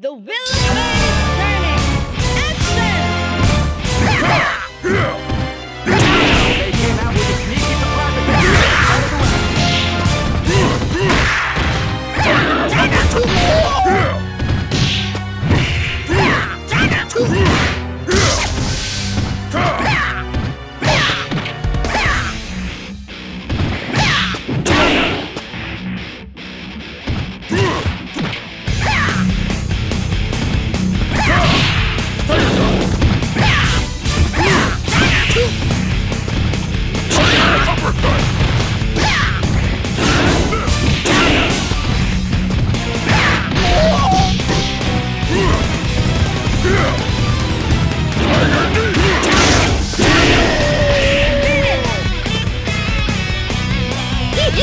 The wheel